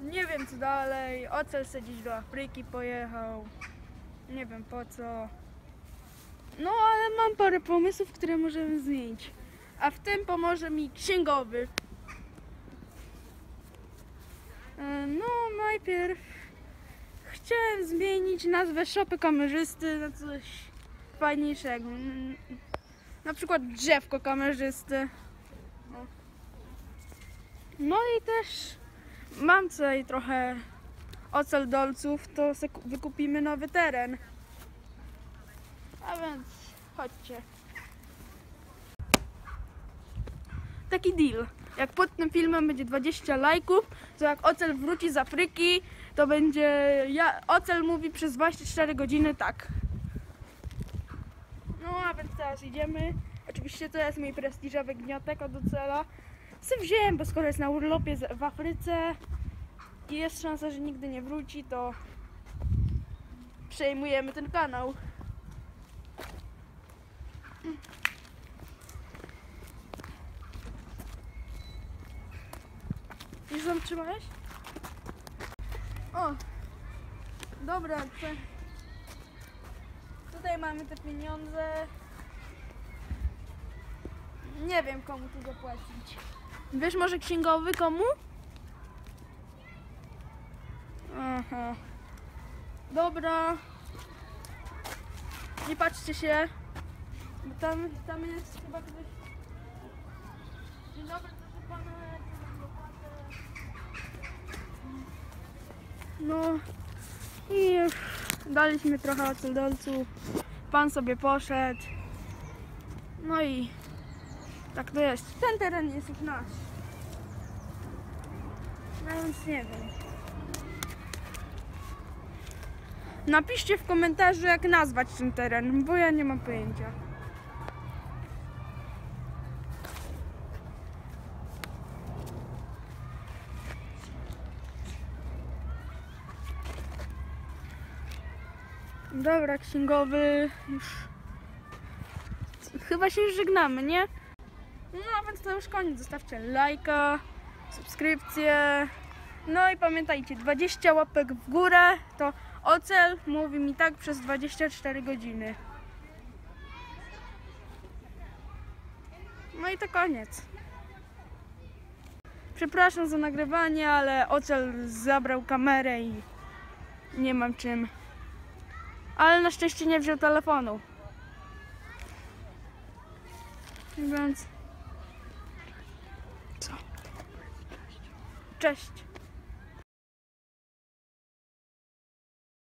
Nie wiem co dalej. Ocel se dziś do Afryki pojechał. Nie wiem po co. No ale mam parę pomysłów, które możemy zmienić. A w tym pomoże mi księgowy. E, No najpierw chciałem zmienić nazwę szopy kamerzysty na coś fajniejszego. Na przykład drzewko kamerzysty. O. No i też mam tutaj trochę ocel dolców, to wykupimy nowy teren. A więc chodźcie. Taki deal. Jak pod tym filmem będzie 20 lajków, to jak ocel wróci z Afryki, to będzie. Ja, ocel mówi przez 24 godziny tak. No a więc teraz idziemy. Oczywiście to jest mój prestiżowy gniotek od ocela. Se wziąłem, bo skoro jest na urlopie w Afryce i jest szansa, że nigdy nie wróci, to przejmujemy ten kanał. Już zatrzymałeś? O! Dobra. Tutaj mamy te pieniądze. Nie wiem komu tu zapłacić. Wiesz może księgowy komu? Aha. Dobra. Nie patrzcie się. Bo tam, tam jest chyba ktoś. Dzień dobry, proszę pana. No i daliśmy trochę ocydolców. Pan sobie poszedł. No i tak to jest. Ten teren jest już nasz. No więc nie wiem. Napiszcie w komentarzu jak nazwać ten teren, bo ja nie mam pojęcia. Dobra, księgowy. Już. Chyba się żegnamy, nie? No więc to już koniec. Zostawcie lajka, subskrypcję. No i pamiętajcie, 20 łapek w górę to ocel mówi mi tak przez 24 godziny. No i to koniec. Przepraszam za nagrywanie, ale ocel zabrał kamerę i nie mam czym. Ale na szczęście nie wziął telefonu. Więc. Co? Cześć.